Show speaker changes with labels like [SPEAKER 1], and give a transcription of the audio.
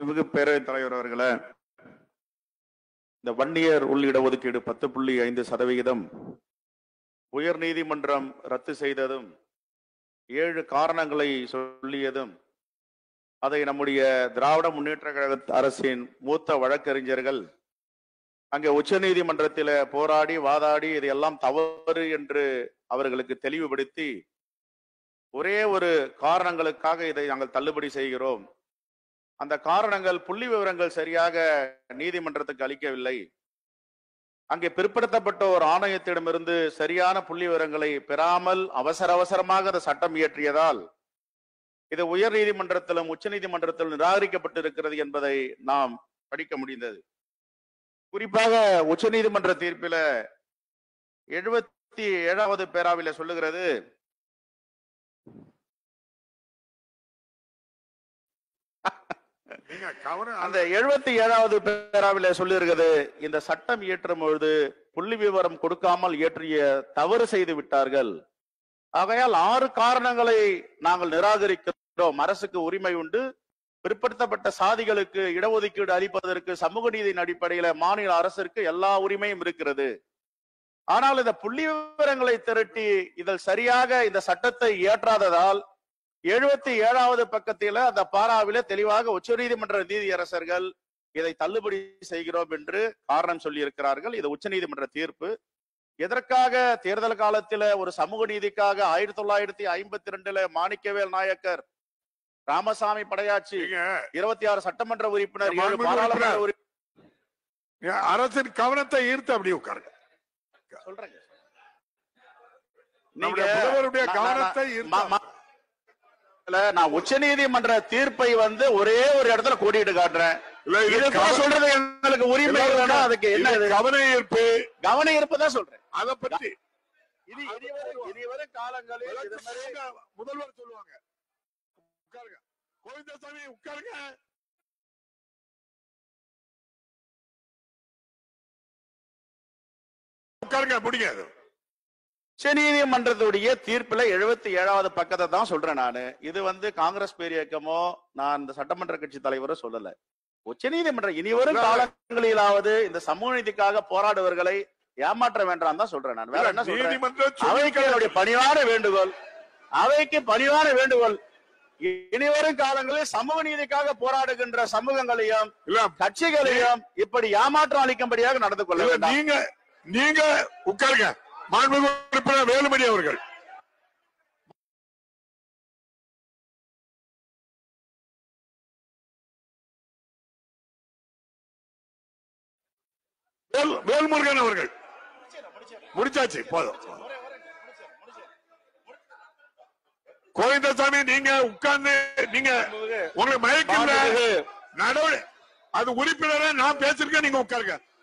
[SPEAKER 1] மிகு பேரவைத் தலைவர் அவர்களே இந்த வன்னியர் உள்ளிட ஒதுக்கீடு பத்து புள்ளி ஐந்து சதவிகிதம் உயர் நீதிமன்றம் ரத்து செய்ததும் ஏழு காரணங்களை சொல்லியதும் அதை நம்முடைய திராவிட முன்னேற்ற கழக அரசின் மூத்த வழக்கறிஞர்கள் அங்கே உச்ச நீதிமன்றத்தில் போராடி வாதாடி இதையெல்லாம் தவறு என்று அவர்களுக்கு தெளிவுபடுத்தி ஒரே ஒரு காரணங்களுக்காக இதை நாங்கள் தள்ளுபடி செய்கிறோம். அந்த காரணங்கள் புள்ளி விவரங்கள் சரியாக நீதிமன்றத்துக்கு அளிக்கவில்லை. அங்கே பிற்படுத்தப்பட்ட ஒரு ஆணையத்திடமிருந்து சரியான புள்ளி விவரங்களை பெறாமல் அவசர அவசரமாக அந்த சட்டம் இயற்றியதால் இது உயர் நீதிமன்றத்திலும் உச்ச நீதிமன்றத்திலும் நிராகரிக்கப்பட்டிருக்கிறது என்பதை நாம் படிக்க முடிந்தது. குறிப்பாக உச்ச நீதிமன்ற தீர்ப்பில எழுபத்தி ஏழாவது பேராவில சொல்லுகிறது அந்த எழுபத்தி ஏழாவது பேராவில சொல்லியிருக்கிறது இந்த சட்டம் இயற்றும் பொழுது புள்ளி விவரம் கொடுக்காமல் இயற்றிய தவறு செய்து விட்டார்கள். ஆகையால் ஆறு காரணங்களை நாங்கள் நிராகரிக்கிறோம். அரசுக்கு உரிமை உண்டு. பிற்படுத்தப்பட்ட சாதிகளுக்கு இடஒதுக்கீடு அளிப்பதற்கு சமூக நீதியின் அடிப்படையில மாநில அரசிற்கு எல்லா உரிமையும் இருக்கிறது. ஆனால் இந்த புள்ளி விவரங்களை திரட்டி இதில் சரியாக இந்த சட்டத்தை இயற்றாததால் எழுபத்தி ஏழாவது பக்கத்தில அந்த பாராவில தெளிவாக உச்சநீதிமன்ற நீதியரசர்கள் இதை தள்ளுபடி செய்கிறோம் என்று காரணம் சொல்லி இருக்கிறார்கள் இது உச்சநீதிமன்ற தீர்ப்பு. எதற்காக தேர்தல் காலத்தில ஒரு சமூக நீதிக்காக ஆயிரத்தி தொள்ளாயிரத்தி ஐம்பத்தி ரெண்டுல மாணிக்கவேல் நாயக்கர் ராமசாமி படையாச்சி
[SPEAKER 2] நீங்க
[SPEAKER 1] இருபத்தி ஆறு சட்டமன்ற உறுப்பினர் ஏழு பாராளுமன்ற
[SPEAKER 2] உறுப்பினர். நீங்க அரசின் கவனத்தை ஈர்த்து அப்படி உட்காருங்க.
[SPEAKER 1] சொல்றேங்க.
[SPEAKER 2] நம்முடைய முதல்வருடைய
[SPEAKER 1] நான்- நான் உச்சநீதிமன்ற தீர்ப்பை வந்து ஒரே ஒரு இடத்துல கோடிட்டு காட்டுறேன். சொல்றது எங்களுக்கு உரிமை அதுக்கு என்ன?
[SPEAKER 2] கவன ஈர்ப்பு
[SPEAKER 1] கவன இருப்பதான் சொல்றேன்.
[SPEAKER 2] அதை பற்றி
[SPEAKER 1] இது இனிவரும் இனிவரும் காலங்களில்
[SPEAKER 2] முதல்வர் சொல்லுவாங்க. உட்காருங்க. கோவிந்தசாமி உட்காருங்க. உட்காருங்க முடியாது
[SPEAKER 1] உச்சநீதிமன்றத்துடைய தீர்ப்புல எழுபத்தி ஏழாவது பக்கத்தை தான் சொல்றேன் நானு. இது வந்து காங்கிரஸ் பேரியக்கமோ நான் இந்த சட்டமன்ற கட்சி தலைவரும் சொல்லல. உச்சநீதிமன்றம் இனிவரும் காலங்களிலாவது இந்த சமூக நீதிக்காக போராடுவர்களை ஏமாற்ற வேண்டாம் தான் சொல்றேன் நான். வேற என்ன சொல்றேன்?
[SPEAKER 2] நீதிமன்றம்
[SPEAKER 1] அவைக்கு என்னுடைய பணிவான வேண்டுகோள் அவைக்கு பணிவான வேண்டுகோள். இனிவரும் காலங்களில் சமூக நீதிக்காக போராடுகின்ற சமூகங்களையும் கட்சிகளையும் இப்படி ஏமாற்றம் அளிக்கும்படியாக நடந்து கொள்ள வேண்டாம்.
[SPEAKER 2] நீங்க நீங்க உட்காருங்க. உறுப்பினர் வேலுமணி அவர்கள். வேல்- வேல்முருகன் அவர்கள். முடிச்சாச்சு போதும். கோவிந்தசாமி நீங்க உட்கார்ந்து நீங்க உங்களுக்கு மயக்கல
[SPEAKER 1] மாண்புமிகு.
[SPEAKER 2] நடவடிக்கை அது உறுப்பினரை நான் பேசிருக்கேன் நீங்க உட்காருங்க.